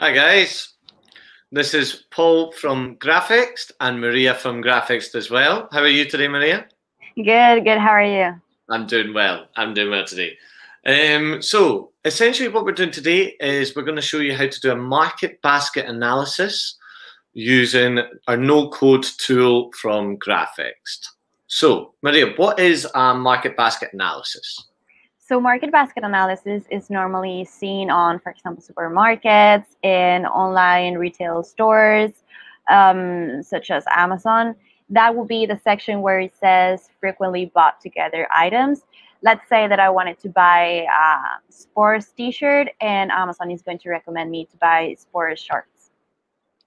Hi guys, this is Paul from Graphext and Maria from Graphext as well. How are you today, Maria? Good, good. How are you? I'm doing well. I'm doing well today. Um, so essentially what we're doing today is we're going to show you how to do a market basket analysis using our no code tool from Graphext. So Maria, what is a market basket analysis? So market basket analysis is normally seen on, for example, supermarkets and online retail stores, um, such as Amazon. That will be the section where it says frequently bought together items. Let's say that I wanted to buy a sports t-shirt and Amazon is going to recommend me to buy sports shorts.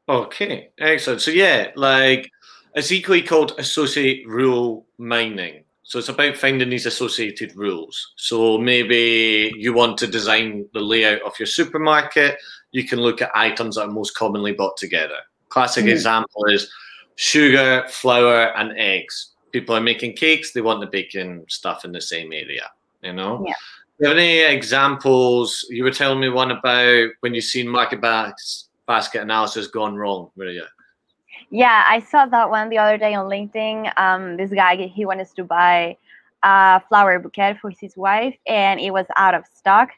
Okay, excellent. So yeah, like it's equally called associate rule mining. So it's about finding these associated rules. So maybe you want to design the layout of your supermarket. You can look at items that are most commonly bought together. Classic mm. example is sugar, flour, and eggs. People are making cakes. They want the baking stuff in the same area. You know. Yeah. Do you have any examples? You were telling me one about when you've seen market basket analysis gone wrong, Maria. Yeah, I saw that one the other day on LinkedIn. Um, this guy he wanted to buy a flower bouquet for his wife, and it was out of stock.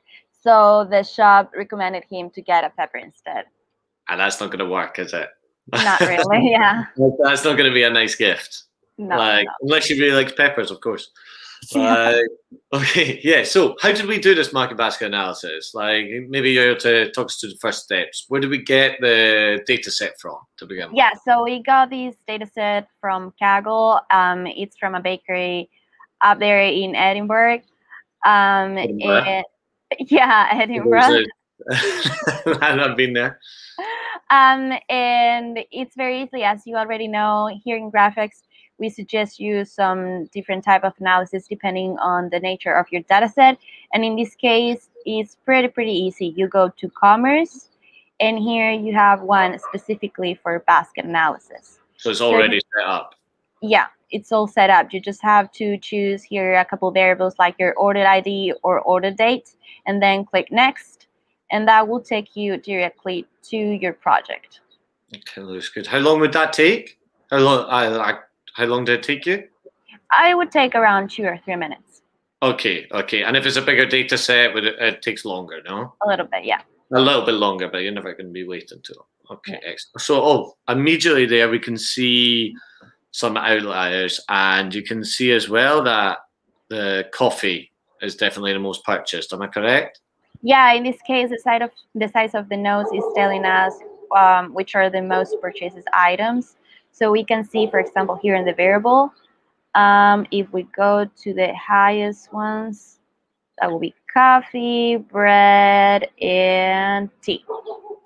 So the shop recommended him to get a pepper instead. And that's not going to work, is it? Not really. Yeah. that's not going to be a nice gift. No, like no. unless you really like peppers, of course. Uh, okay, yeah. So, how did we do this market basket analysis? Like, maybe you're able to talk us through the first steps. Where did we get the data set from to begin with? Yeah, so we got this data set from Kaggle. Um, it's from a bakery up there in Edinburgh. Um, Edinburgh. and- yeah, Edinburgh. I've not been there. Um, and it's very easy, as you already know. Here in Graphext, we suggest use some different type of analysis depending on the nature of your data set. And in this case, it's pretty, pretty easy. You go to commerce, and here you have one specifically for basket analysis. So it's already set up. Yeah, it's all set up. You just have to choose here a couple variables like your order ID or order date, and then click next. And that will take you directly to your project. Okay, looks good. How long would that take? How long? I like. How long did it take you? I would take around two or three minutes. Okay, okay. And if it's a bigger data set, would it, it takes longer, no? A little bit, yeah. A little bit longer, but you're never going to be waiting too long. Okay, excellent. So, oh, immediately there we can see some outliers, and you can see as well that the coffee is definitely the most purchased. Am I correct? Yeah, in this case, the size of the size of the nodes is telling us um, which are the most purchased items. So we can see, for example, here in the variable, um, if we go to the highest ones, that will be coffee, bread, and tea.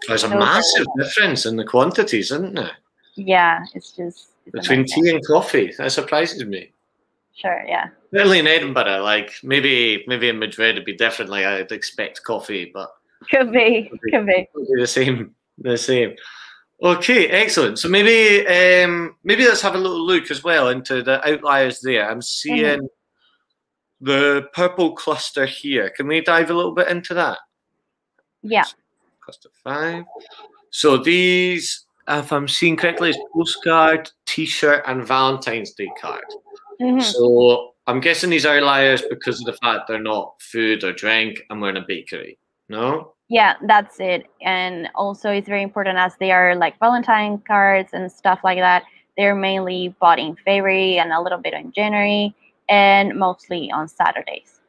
There's a Those massive difference in the quantities, isn't there? Yeah, it's just it's Between amazing. tea and coffee. That surprises me. Sure, yeah. Certainly in Edinburgh, like maybe maybe in Madrid it'd be different. Like I'd expect coffee, but Could be, could be. it'll be the same. The same. Okay, excellent. So maybe um, maybe let's have a little look as well into the outliers there. I'm seeing the purple cluster here. Can we dive a little bit into that? Yeah. Cluster five. So these, if I'm seeing correctly, is postcard, T-shirt, and Valentine's Day card. Mhm. So I'm guessing these outliers because of the fact they're not food or drink, and we're in a bakery. No. Yeah, that's it. And also, it's very important as they are like Valentine cards and stuff like that. They're mainly bought in February and a little bit in January and mostly on Saturdays.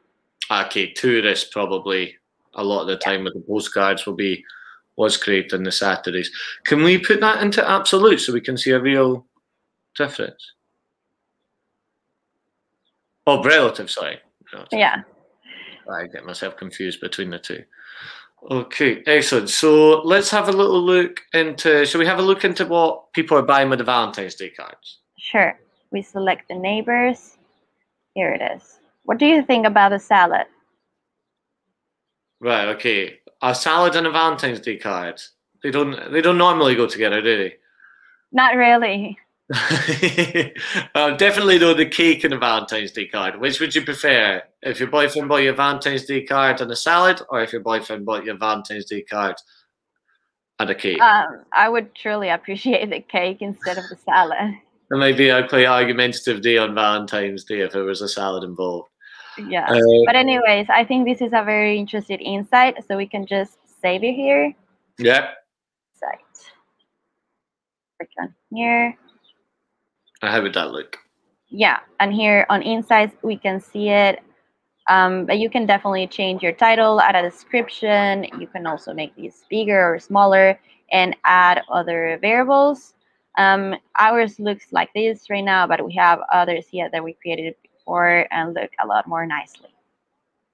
Okay, tourists probably a lot of the time with the postcards will be was created on the Saturdays. Can we put that into absolute so we can see a real difference? Oh, relative, sorry. Yeah. I get myself confused between the two. Okay, excellent. So let's have a little look into. Shall we have a look into what people are buying with the Valentine's Day cards? Sure. We select the neighbors. Here it is. What do you think about the salad? Right. Okay. A salad and a Valentine's Day card. They don't. They don't normally go together, do they? Not really. Uh, definitely though the cake and a Valentine's Day card. Which would you prefer? If your boyfriend bought you a Valentine's Day card and a salad, or if your boyfriend bought you a Valentine's Day card and a cake. Um, I would truly appreciate the cake instead of the salad. It might be a quite argumentative day on Valentine's Day if there was a salad involved. Yeah. Uh, But anyways, I think this is a very interesting insight, so we can just save it here. yeah, Site. Click on here. How would that look? Yeah, and here on insights we can see it. Um, but you can definitely change your title, add a description. You can also make these bigger or smaller and add other variables. Um, ours looks like this right now, but we have others here that we created before and look a lot more nicely.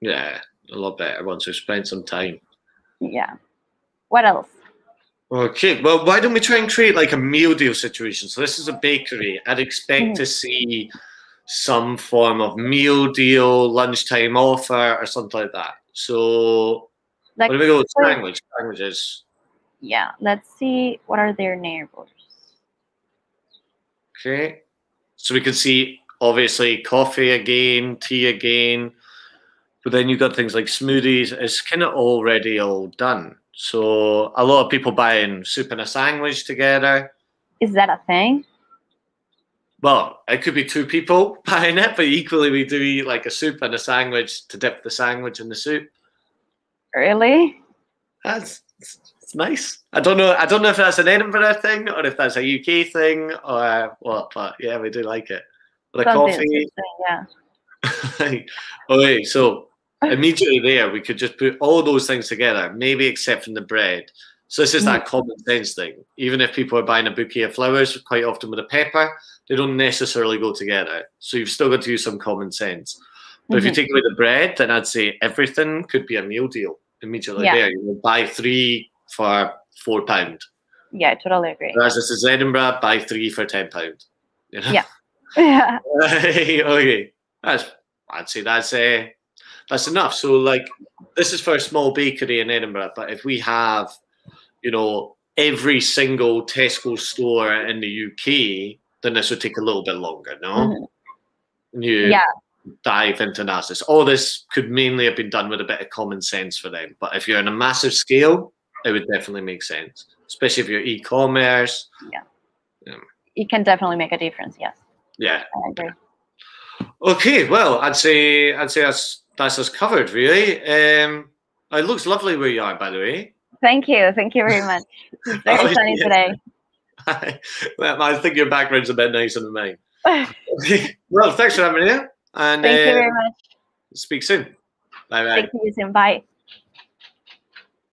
Yeah, a lot better once we've spent some time. Yeah. What else? Oh, okay, well, why don't we try and create like a meal deal situation? So this is a bakery. I'd expect to mm. see some form of meal deal, lunchtime offer, or something like that. So Like, what do we go with sandwich? Sandwiches. yeah, let's see what are their neighbors. Okay. So we can see obviously coffee again, tea again, but then you've got things like smoothies. It's kind of already all done. So a lot of people buying soup and a sandwich together. Is that a thing? Well, it could be two people buying it, but equally we do eat like a soup and a sandwich to dip the sandwich in the soup. Really? That's it's, nice. I don't know. I don't know if that's an Edinburgh thing or if that's a UK thing or what. But yeah, we do like it. A coffee. Yeah. okay, so immediately there we could just put all those things together, maybe except from the bread. So this is that common sense thing. Even if people are buying a bouquet of flowers, quite often with a pepper, they don't necessarily go together. So you've still got to use some common sense. But if you Mhm. take away the bread, then I'd say everything could be a meal deal immediately Yeah. there. You know, buy three for four pound. Yeah, I totally agree. Whereas this is Edinburgh, buy three for ten pound. You know? Yeah. Yeah. okay, that's I'd say that's uh, that's enough. So like this is for a small bakery in Edinburgh, but if we have, you know, every single Tesco store in the UK, then this would take a little bit longer, no? Mhm. You Yeah. dive into analysis. All this could mainly have been done with a bit of common sense for them. But if you're on a massive scale, it would definitely make sense. Especially if you're e-commerce. Yeah. It can definitely make a difference. Yes, Yeah. I agree. Okay, well, I'd say I'd say that's that's us covered, really. Um, it looks lovely where you are, by the way. Thank you. Thank you very much. It's very Oh, sunny yeah. today. well, I think your background's a bit nicer than mine. Well, thanks for having me here, and Thank you uh, very much. speak soon. Bye bye. Thank you soon. Bye.